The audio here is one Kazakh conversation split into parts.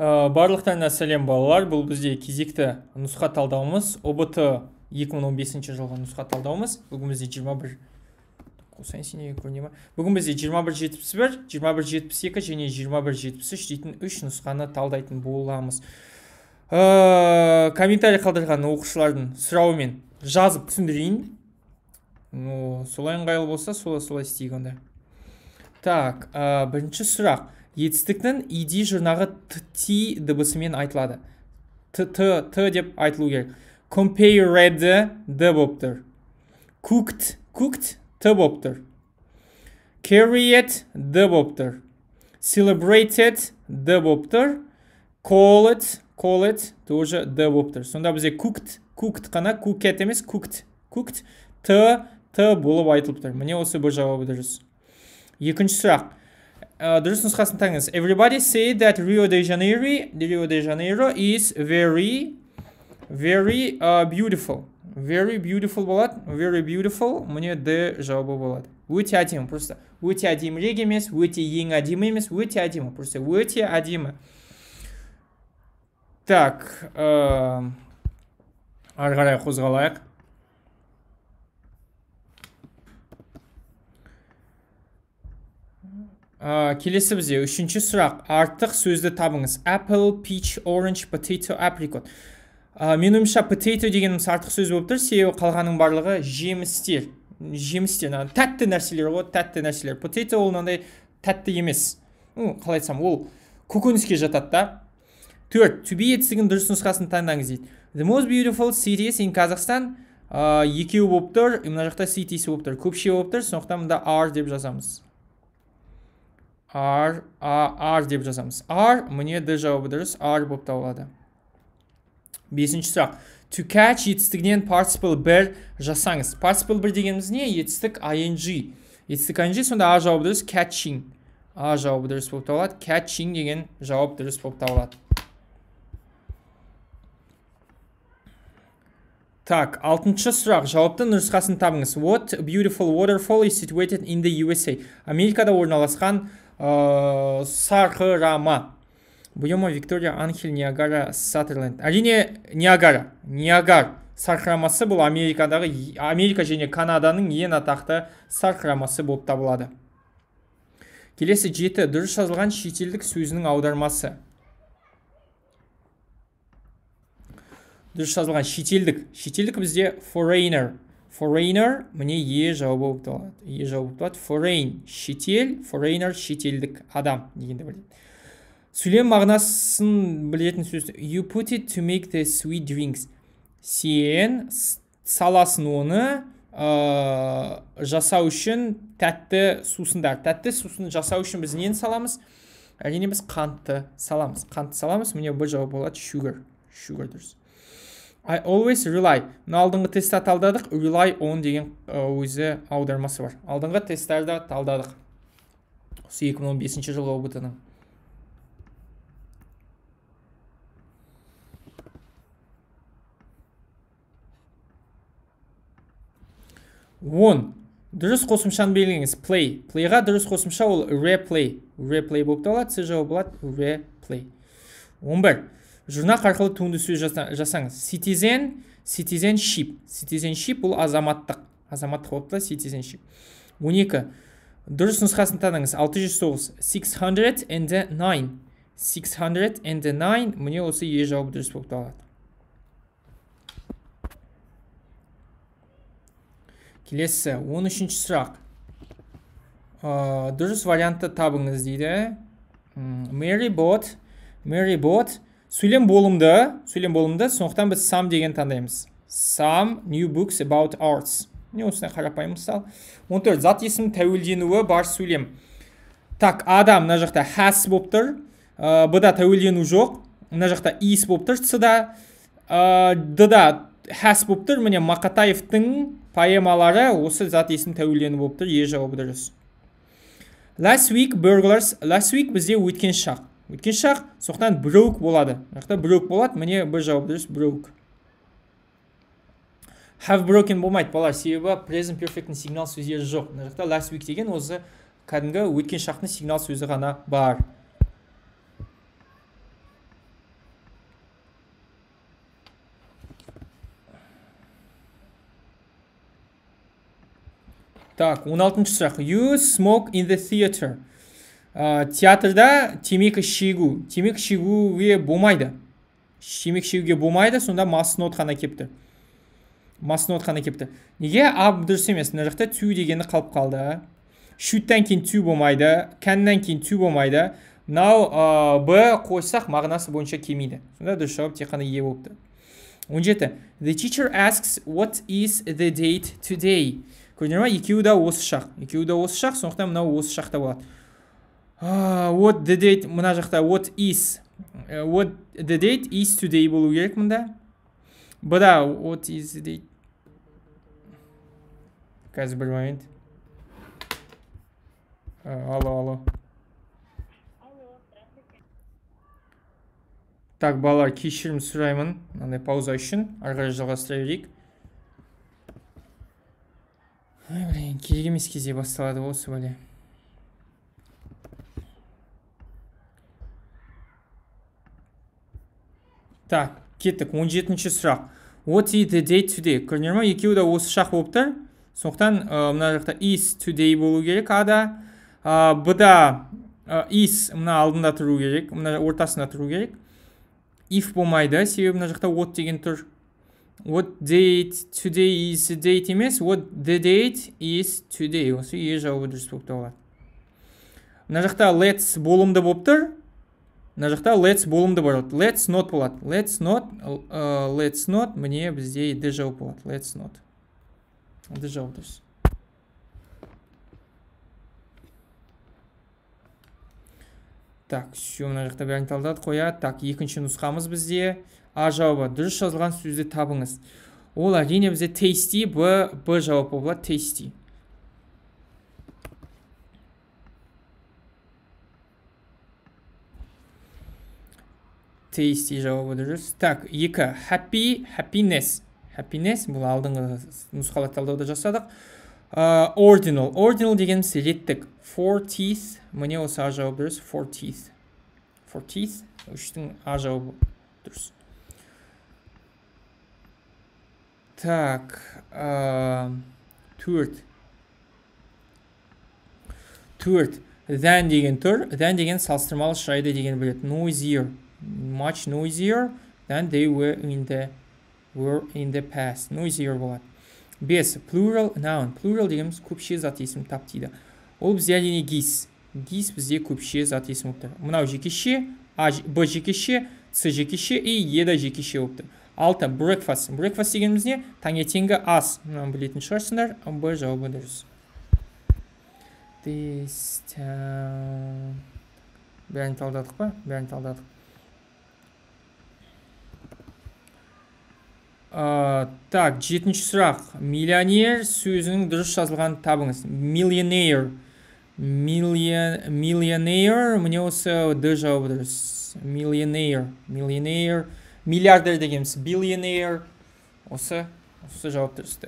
Ә, барлықтарына сәлем балалар бұл бізде кезекті нұсқа талдауымыз ұбт 2015 жылғы нұсқа талдауымыз. Бүгін бізде 21 қосайын сен неге көріне ма бүгін бізде 2171 2172 және 2173 дейтін үш нұсқаны талдайтын боламыз. Ә, комментарий қалдырған оқушылардың сұрауымен жазып түсіндірейін. Ну солай ыңғайлы болса солай солай істейік онда. Так ә, бірінші сұрақ. Етістіктің id жұрнағы т дыбысымен айтылады. Т т т деп айтылу керек. Compared д болып тұр cooked cooked т болып тұр carried д болып тұр celebrated д болып тұр called called тоже д болып тұр сонда бізде cooked cooked қана cooked емес cooked cooked т т болып айтылып тұр міне осы бір жауабы дұрыс. Екінші сұрақ. Дұрыс нұсқасын таңыңыз everybody say that rio de janeiro rio de janeiro is very very uh, beautiful. Very beautiful болады very beautiful міне д жауабы болады. Өте әдемі просто өте әдемірек емес өте ең әдемі емес өте әдемі просто өте әдемі. Так ә, ары қарай қозғалайық. Ә, келесі бізде үшінші сұрақ. Артық сөзді табыңыз. Apple peach orange potato apricot. Ә, менің ойымша potato дегеніміз артық сөз болып тұр. Себебі қалғанның барлығы жемістер жемістер тәтті нәрселер ғой тәтті нәрселер. Potato ол мынандай тәтті емес. Ну қалай айтсам ол көкөніске жатады да. Төрт. To be етістігінің дұрыс нұсқасын таңдаңыз дейді. The most beautiful cities in kazakhstan. Ә, екеуі болып тұр. Мына жақта cities болып тұр. Көпше болып тұр. Сондықтан мында are деп жазамыз. R r деп жазамыз r міне д жауабы дұрыс r болып табылады бесінші сұрақ to catch етістігінен participle бір жасаңыз participle бір дегеніміз не етістік ing. Етістік ing сонда а жауабы дұрыс catching. А жауабы дұрыс болып табылады catching деген жауап дұрыс болып табылады так алтыншы сұрақ жауаптың нұсқасын табыңыз what beautiful waterfall is situated in the usa америкада орналасқан сарқырама бұйыма виктория анхель ниагара саттерленд әрине ниагара. Ниагар. Сарқырамасы бұл америкадағы америка және канаданың ең атақты сарқырамасы болып табылады. Келесі жеті. Дұрыс жазылған шетелдік сөзінің аудармасы. Дұрыс жазылған шетелдік. Шетелдік бізде foreigner. Foreigner міне е жауабы болып табылады е жауабы болып табылады foreign шетел foreigner шетелдік адам дегенді біледі. Сөйлем мағынасын білетін сөз you put it to make the sweet drinks. Сен саласың оны жасау үшін тәтті сусындар. Тәтті сусын жасау үшін біз нені саламыз? Әрине біз қантты саламыз. Қантты саламыз. Міне бір жауап болады. Sugar. Sugar дұрыс. I always rely. Мына алдыңғы тестті талдадық. Rely on деген өзі аудармасы бар. Алдыңғы тесттерді талдадық. Осы 2015 жылғы ұбт-ның. он дұрыс қосымшаны белгілеңіз play playға дұрыс қосымша ол replay replay болып табылады с жауабы болады replay он бір жұрнақ арқылы туынды сөз жасаңыз. Citizen citizenship. Citizenship бұл азаматтық. Азаматтық болып та citizenship. Он екі. Дұрыс нұсқасын six hundred and nine. Міне осы е жауабы дұрыс болып табылады. Келесі. Он үшінші сұрақ. Ә, дұрыс вариантты табыңыз дейді. Mary bought Mary bought сөйлем болымды сөйлем болымды сондықтан біз some деген таңдаймыз. Some new books about arts. Міне осындай қарапайым мысал? 14 зат есім тәуелденуі бар сөйлем так адам мына жақта has болып тұр. Ә, б-да тәуелдену жоқ. Мына жақта is болып тұр. С-да ә, д-да has болып тұр. Міне мақатаевтың поэмалары осы зат есім тәуелдену болып тұр. Е жауабы дұрыс. Last week burglars last week бізде өткен шақ өткен шақ соқтан броук болады. Мына жақта болады. Міне б жауап дұрыс броук have broken болмайды балалар себебі present perfect'тің сигнал сөздері жоқ. Мына жақта last week деген осы кәдімгі өткен шақтың сигнал сөзі ғана бар. Так он алтыншы сұрақ. You smoke in the theater ә, театрда темекі шегу темекі шегуге болмайды темекі шегуге болмайды сонда must not қана кепті must not қана кепті неге а дұрыс емес мына жақта to дегені қалып қалды shouldтан кейін to болмайды canнан кейін to болмайды мынау б қойсақ мағынасы бойынша келмейді сонда дұрыс жауап тек қана е болыпты он жеті the teacher asks what is the date today? Көрдіңдер ма екеуі де осы шақ екеуі де осы шақ сондықтан мынау осы шақта болады what the date мына жақта what is? What the date is today болу керек мында. Бұда what is the date? Қазір бір момент. Алло алло. Так балалар кешірім сұраймын. Мынандай пауза үшін. Ары қарай жалғастыра берейік. Блин керек емес кезде басталады ғой осы бәле. Так кеттік он жетінші сұрақ. What is the date today? Көрдіңдер ма екеуі де осы шақ болып тұр. Сондықтан мына жақта is today болу керек. Ада бұда is мына алдында тұру керек. Мына ортасында тұру керек. If болмайды. Себебі мына жақта what деген тұр. What date today is date емес. What the date is today. Осы е жауабы дұрыс болып табылады. Мына жақта let's болымды болып тұр. Мына жақта let's болымды болады let's not болады let's not uh, let's not міне бізде д жауап болады let's not д жауап дұрыс так все мына жақта бәрін талдадық қояды так екінші нұсқамыз бізде. А жауабы. Дұрыс жазылған сөзді табыңыз. Ол әрине бізде tasty б б жауап болады tasty tasty жауабы дұрыс так екі. Happy happiness. Happiness бұл алдыңғы нұсқалы талдауда жасадық. Uh, ordinal. Ordinal дегеніміз реттік four teeth міне осы а жауабы дұрыс four teeth four teeth үштің а жауабы дұрыс. Так uh, төрт. Төрт. Than деген тұр than деген салыстырмалы шырайды деген біледі. Noisier. Much noisier than they were in the were in the past. Noisier болады бес plural noun plural дегеніміз көпше зат есім тап дейді. Ол бізде әрине гис. Гис бізде көпше зат есім болып тұр. Мынау жекеше а б жекеше с жекеше и е да жекеше болып тұр. Алты breakfast. Breakfast дегеніміз не? Таңертеңгі ас. Мынаны білетін шығарсыңдар. Б жауабы дұрыс. This town бәрін талдадық па? Бәрін талдадық. Ә, так жетінші сұрақ. Миллионер сөзінің дұрыс жазылғанын табыңыз. Millionaire. Millionaire міне осы д жауабы дұрыс. Millionaire millionaire миллиардер дегеніміз. Billionaire. Осы осы жауап дұрыс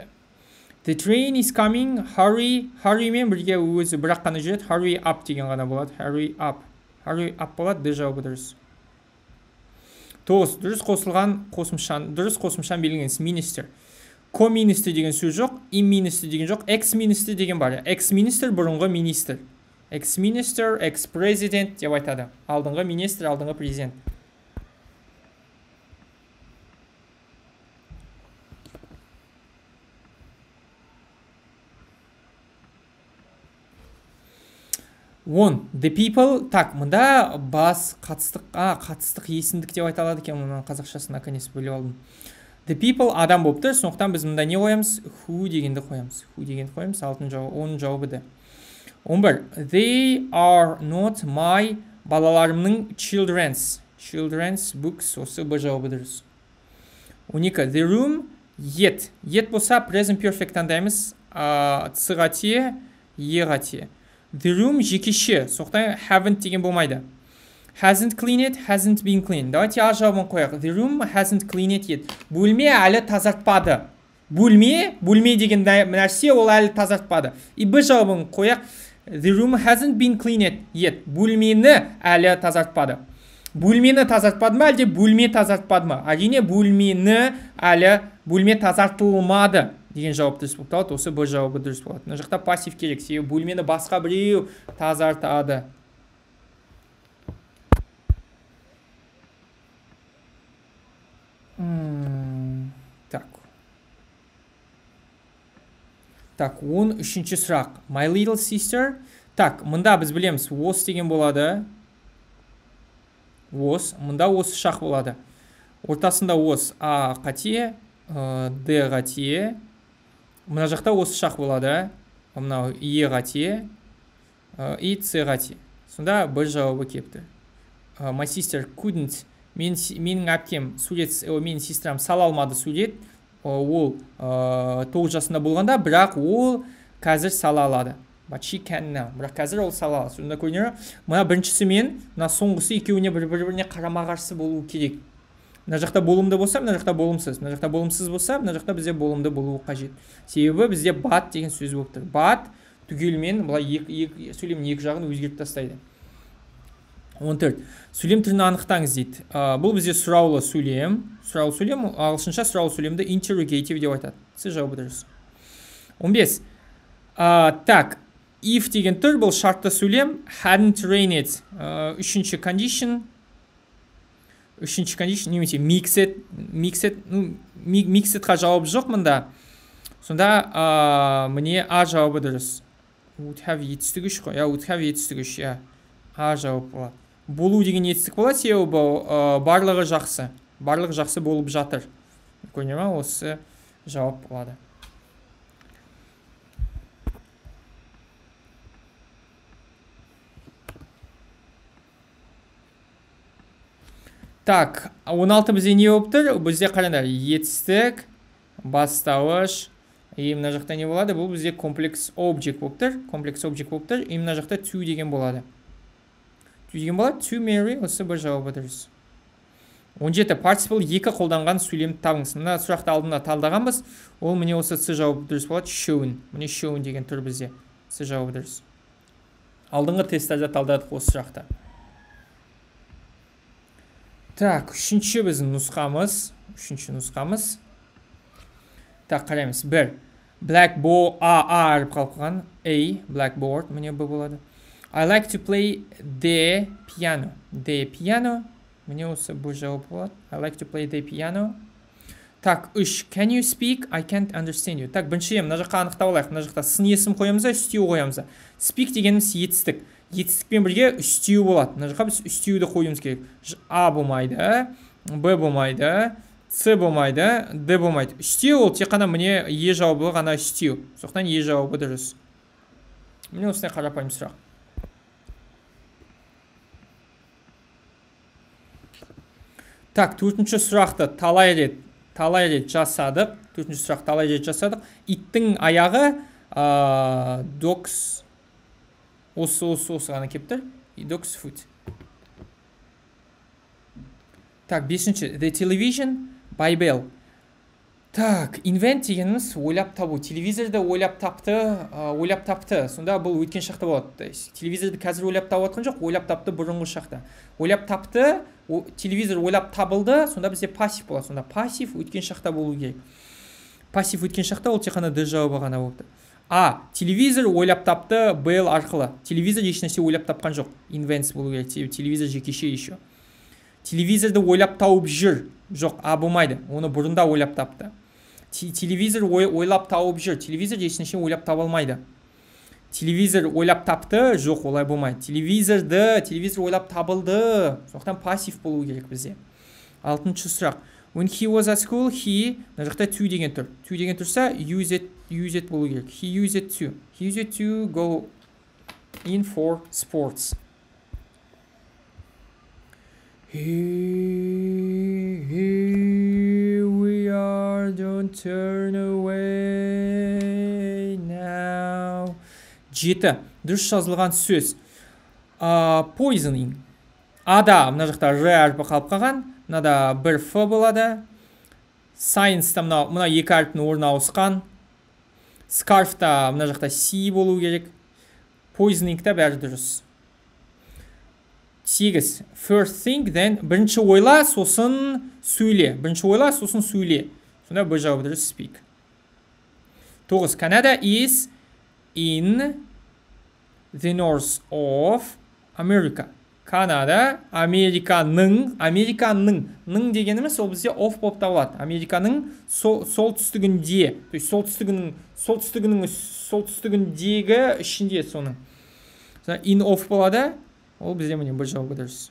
the train is coming. Hurry hurry мен бірге өзі бірақ қана жүреді. Hurry up деген ғана болады. Hurry up. Hurry up болады. Д жауабы дұрыс. Тоғыз дұрыс қосылған қосымшан дұрыс қосымшаны белгіленіңіз министр. Ко министр деген сөз жоқ им министр деген жоқ экс министр деген бар. Экс министр бұрынғы министр. Экс министр экс президент деп айтады. Алдыңғы министр алдыңғы президент. Он the people так мында бас қатыстық а қатыстық есімдік деп айта алады екен мына қазақшасын наконец бөліп алдым. The people адам болып тұр сондықтан біз мында не қоямыз? Who дегенді қоямыз. Who дегенді қоямыз алтын жауабы оның жауабы д он бір they are not my балаларымның children's. Children's books осы б жауабы дұрыс. Он екі the room yet. Yet болса present perfect таңдаймыз. Ға тие ға тие. The room жекеше сондықтан haven't деген болмайды hasn't cleaned hasn't been cleaned давайте а жауабын қояйық. The room hasn't cleaned yet. Бөлме әлі тазартпады. Бөлме бөлме деген нәрсе ол әлі тазартпады. И б жауабын қояйық. The room hasn't been cleaned yet. Бөлмені әлі тазартпады. Бөлмені тазартпады ма әлде бөлме тазартпады ма? Әрине бөлмені әлі бөлме тазартылмады. Деген жауап дұрыс болып табылады осы б жауабы дұрыс болады. мына жақта пассив керек себебі бөлмені басқа біреу тазартады. Так. Так он үшінші сұрақ. My little sister? Так мында біз білеміз was деген болады. Was мында осы шақ болады. Ортасында was а қате д қате мына жақта осы шақ болады мынау е қате и с қате сонда б жауабы кепті. My sister couldn't мен, менің әпкем сурет менің сестрам сала алмады сурет. Ол тоғыз жасында болғанда бірақ ол қазір сала алады. But she can now. Бірақ қазір ол сала алады. Сонда көрінеді мына біріншісі мен мына соңғысы екеуіне бір біріне қарама қарсы болу керек. Мына жақта болымды болса мына жақта болымсыз. мына жақта болымсыз болса мына жақта бізде болымды болуы қажет. Себебі бізде бат деген сөз болып тұр. Бат түгелімен былай екі, сөйлемнің екі жағын өзгертіп тастайды. 14 сөйлем түрін анықтаңыз дейді. Ә, бұл бізде сұраулы сөйлем. Сұраулы сөйлем ағылшынша сұраулы сөйлемді interrogative деп айтады. С жауабы дұрыс 15 ә, так if деген түр бұл шартты сөйлем. Hadn't rained үшінші condition. Үшінші condition немесе mixed mixed ну mixedқа жауап жоқ мында сонда ә, міне а жауабы дұрыс would have етістік үш қой иә would have етістік үш иә а жауап болады болу деген етістік болады себебі ә, барлығы жақсы. Барлығы жақсы болып жатыр көріне ма осы жауап болады так 16 бізде не болып тұр бізде қараңдар етістік бастауыш и мына жақта не болады? Бұл бізде комплекс обжект болып тұр комплекс обжект болып тұр и мына жақта to деген болады. To деген болады? To marry осы бір жауабы дұрыс 17 participle екі қолданған сөйлемді табыңыз. Мына сұрақты алдында талдағанбыз. Ол міне осы с жауабы дұрыс болады shown. Міне shown деген тұр бізде. С жауабы дұрыс алдыңғы тесттерде талдадық осы сұрақты. Так үшінші біздің нұсқамыз үшінші нұсқамыз. Так қараймыз. Бір. Blackboard а а әріп қалып қалған. A blackboard міне б болады. I like to play the piano. The piano міне осы бұл жауап болады. I like to play the piano. Так үш. Can you speak? I can't understand you. Так біріншіден мына жаққа анықтап алайық. Мына жақта сын есім қоямыз ба үстеу қоямыз speak дегеніміз етістік. Етістікпен бірге үстеу болады мына жаққа біз үстеуді қоюымыз керек. А болмайды б болмайды с болмайды д болмайды. Үстеу ол тек қана міне е жауабы ғана үстеу. Сондықтан е жауабы дұрыс. Міне осындай қарапайым сұрақ. Так төртінші сұрақты талай рет талай рет жасадық. Төртінші сұрақ талай рет жасадық. Иттің аяғы ә, докс осы осы осы ғана келіп тұр. Food так бесінші. The television by bell. Так invent дегеніміз ойлап табу. Телевизорды ойлап тапты ойлап тапты. Сонда бұл өткен шақта болады. То есть телевизорды қазір ойлап тауып жатқан жоқ ойлап тапты бұрынғы шақта. Ойлап тапты о, телевизор ойлап табылды сонда бізде пассив болады. Сонда пассив өткен шақта болу керек. Пассив өткен шақта ол тек қана д жауабы ғана болып тұр. А телевизор ойлап тапты бл арқылы. Телевизор ешнәрсе ойлап тапқан жоқ. Инвенс болу керек. Себебі телевизор жекеше еще. Телевизорды ойлап тауып жүр. Жоқ а болмайды. Оны бұрында ойлап тапты. Телевизор ой, ойлап тауып жүр. Телевизор ешнәрсе ойлап таба алмайды. Телевизор ойлап тапты. Жоқ олай болмайды. Телевизорды телевизор ойлап табылды. Сондықтан пассив болу керек бізде. Алтыншы сұрақ. When he was at school he мына жақта to деген тұр. To деген тұрса use it use it болу керек he used it to. He used it to go in for sports. Here, we are. Don't turn away now. Жеті. Дұрыс жазылған сөз. Poisoning. Ада мына жақта р әрпі қалып қалған. Мынада бір ф болады. Сайенста мына мына екі әріптің орны ауысқан. Скарфта мына жақта си болу керек. Poisoningта бәрі дұрыс. Сегіз first thing then бірінші ойла сосын сөйле. Бірінші ойла сосын сөйле. Сонда б жауабы дұрыс speak. Тоғыз. Канада is in the north of america. Канада американың американың ның дегеніміз ол бізде оф болып табылады американың сол, солтүстігінде то есть солтүстігінің солтүстігінің солтүстігіндегі ішінде соның in off болады ол бізде міне бір жауабы дұрыс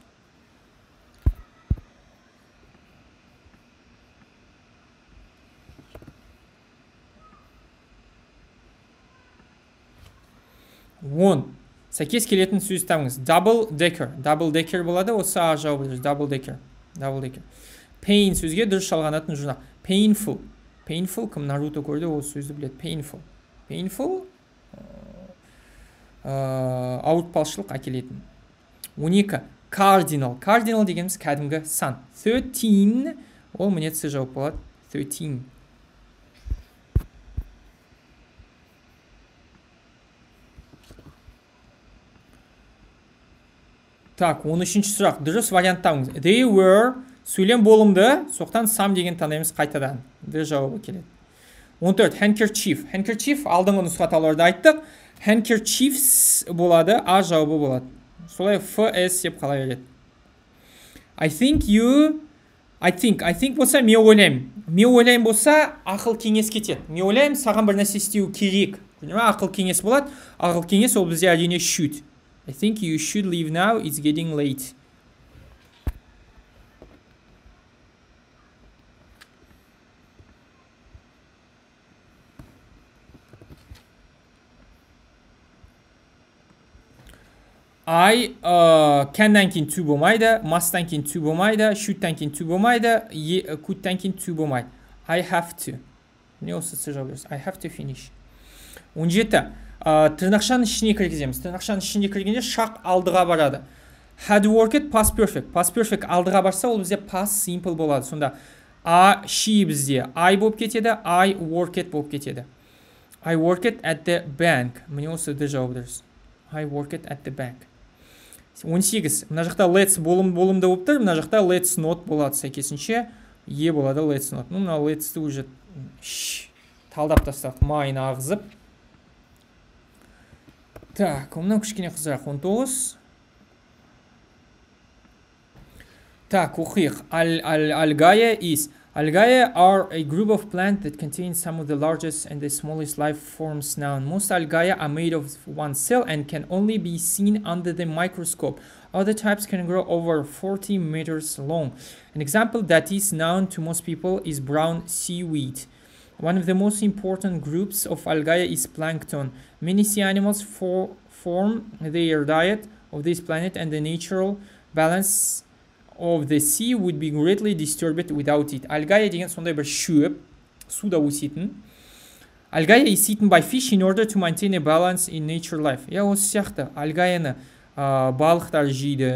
он сәйкес келетін сөз табыңыз double decker. Double decker болады осы а жауабы double decker. Double decker. Pain сөзге дұрыс жалғанатын жұрнақ painful. Painful кім? Наруто көрді ол сөзді біледі. Painful. Painful ә, ауыртпашылық әкелетін. Екі cardinal. Cardinal дегеніміз кәдімгі сан. 13 ол міне с жауап болады. 13 так он үшінші сұрақ. Дұрыс варианттаңыз they were сөйлем болымды соқтан сам деген таңдаймыз қайтадан. Д жауабы келеді. он төрт. Handkerchief. Handkerchief алдыңғы нұсқатауларда айттық. Handkerchiefs болады а жауабы болады. Солай фс деп қала береді? I think you i think i think болса мен ойлаймын. Мен ойлаймын болса ақыл кеңес кетеді. Мен ойлаймын саған бір нәрсе істеу керек. Ақыл кеңес болады. Ақыл кеңес ол бізде әрине should I think you should leave now. It's getting late. I uh, can'дан кейін to болмайды, must'тан кейін to болмайды, should'тан кейін to болмайды, could'тан кейін to болмайды. I have to. Не осы жауап I have to finish. 17 ә, тырнақшаның ішіне кіргіземіз. Тырнақшаның ішіне кіргенде шақ алдыға барады. Had worked past perfect. Past perfect алдыға барса ол бізде past simple болады. Сонда а she бізде I болып кетеді I worked болып кетеді. I worked at the bank. Міне осы д жауабы дұрыс. I worked at the bank. 18 мына жақта let's болым болымды болып тұр. Мына жақта let's not болады сәйкесінше. Е болады let's not. Ну мына let'сті уже талдап тастадық. Майын ағызып. так мынау кішкене қызырақ он тоғыз так оқиық algae is algae are a group of plants that contain some of the largest and the smallest life forms known most algae are made of one cell and can only be seen under the microscope other types can grow over 40 meters long an example that is known to most people is brown seaweed one of the most important groups of algae is plankton. Many sea animals for, form their diet of this planet and the natural balance of the sea would be greatly disturbed without it. Algae деген сондай бір шөп, суда өсетін. Algae is eaten by fish in order to maintain a balance in nature life. Я осы сияқты algaeны ә, балықтар жейді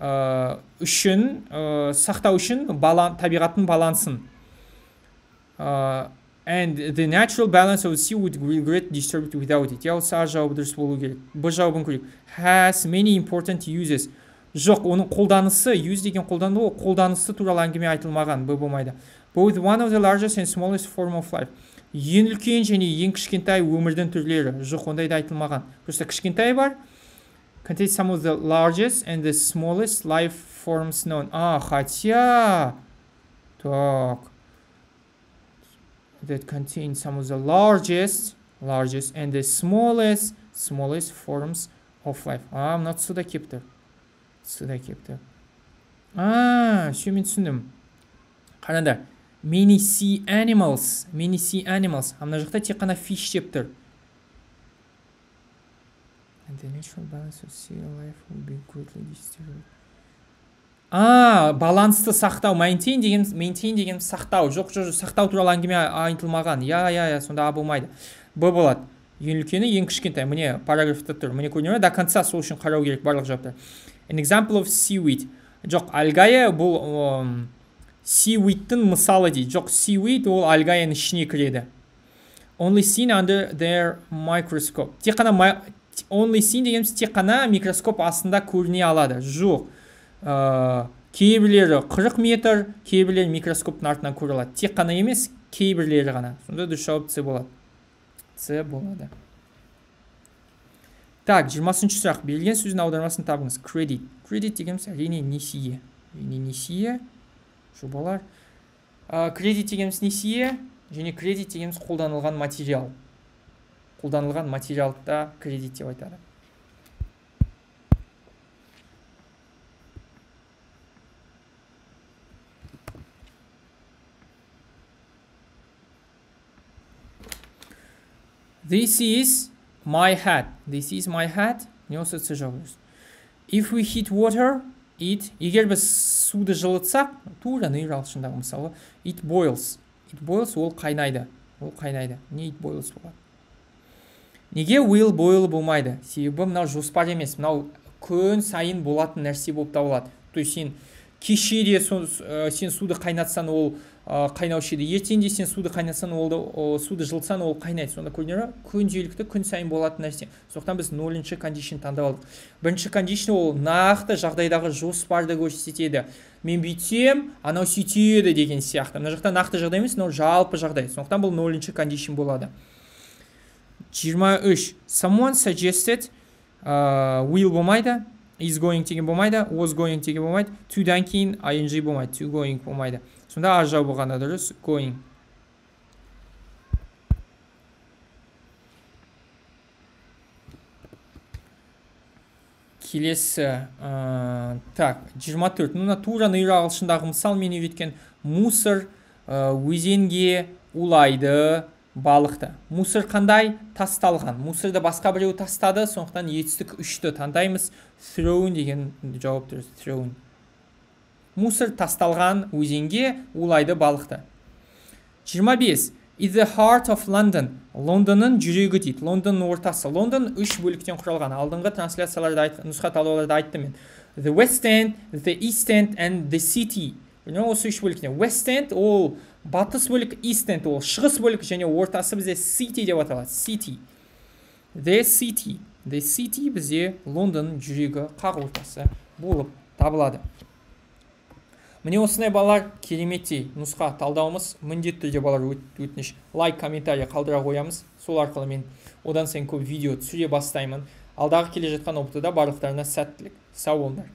ә, үшін, ә, сақтау үшін балан, табиғаттың балансын uh, and the natural balance of the sea would get disturbed without it. Я осы а жауабы дұрыс болу керек. Б жауабын көрейік. Has many important uses. Жоқ, оның қолданысы, use деген қолдану, ол қолданысы туралы әңгіме айтылмаған, Б болмайды. Both one of the largest and smallest form of life. Ең үлкен және ең кішкентай өмірдің түрлері. Жоқ, ондайда айтылмаған. Просто кішкентай бар. Contains some of the largest and the smallest life forms known. А, хотя... Так that contain some of the largest largest and the smallest smallest forms of life. А мына суда келіп тұр суда келіп тұр а все мен түсіндім қараңдар many sea animals. Many sea animals. А мына жақта тек қана fish деп and the natural balance of sea life will be greatly disturbed. А балансты сақтау maintain деген maintain деген сақтау. Жоқ жоқ сақтау туралы әңгіме айтылмаған. Иә иә иә сонда а болмайды. Б болады. Ең үлкені ең кішкентай. Міне параграфта тұр. Міне көріне ма до конца сол үшін қарау керек барлық жауаптар. An example of seaweed. Жоқ альгая бұл um, seaweedтің мысалы дейді. Жоқ seaweed ол альгаяның ішіне кіреді. Only seen under their microscope. Тек қана only seen дегеніміз тек қана микроскоп астында көріне алады. Жоқ. Ә, кейбіреулері 40 метр кейбіреулері микроскоптың артынан көре алады тек қана емес кейбіреулері ғана. Сонда дұрыс жауап с болады. С болады. Так жиырмасыншы сұрақ. Берілген сөздің аудармасын табыңыз. Кредит кредит дегеніміз әрине несие. Әрине несие. Жобалар. Кредит дегеніміз несие және кредит дегеніміз қолданылған материал. Қолданылған материалды да кредит деп айтады. This is my hat. This is my hat. Не осы жауыз. If we heat water, it егер біз суды жылытсақ, тура нейр ағылшындағы мысалы, it boils. It boils ол қайнайды. Ол қайнайды. Не it boils болады? Неге will boil болмайды? Себебі мынау жоспар емес. Мынау күн сайын болатын нәрсе болып табылады. То есть сен кеше де сен суды қайнатсаң ол қайнаушы еді. Ертең сен суды қайнатсаң ол суды жылытсаң ол қайнайды. Сонда көрдіңдер ма күнделікті күн сайын болатын нәрсе. Сондықтан біз нөлінші кондишн таңдап алдық. Бірінші кондишн ол нақты жағдайдағы жоспарды көрсетеді. Мен бүйтсем анау сөйтеді деген сияқты. Мына жақта нақты жағдай емес мынау жалпы жағдай. Сондықтан бұл нөлінші кондишн болады. Жиырма үш. Someone suggested uh, will болмайды? Is going деген болмайды was going деген болмайды toдан кейін ing болмайды to going болмайды. Сонда а жауабы ғана дұрыс going. Келесі ә, так 24 мына тура ныр ағылшындағы мысал мен үйреткен мусор өзенге улайды. Балықты. Мусор қандай? Тасталған. Мусорды басқа біреу тастады сондықтан етістік үшті таңдаймыз thrown деген жауап дұрыс. Thrown. Мусор тасталған өзенге улайды балықты. 25 in the heart of london. Лондонның жүрегі дейді. Лондонның ортасы. Лондон үш бөліктен құралған. Алдыңғы трансляцияларда айт, нұсқа талдауларда айттым мен. The west end the east end and the city. Осы үш бөліктен. West end ол батыс бөлік end ол. Шығыс бөлік және ортасы бізде city деп аталады. City the city. The city бізде лондонның жүрегі қақ ортасы болып табылады. Міне осындай балалар кереметтей нұсқа талдауымыз міндетті түрде балалар өтініш. Лайк комментарий қалдыра қоямыз. Сол арқылы мен одан сайын көп видео түсіре бастаймын. Алдағы келе жатқан опытыда барлықтарына сәттілік. Сау болыңдар.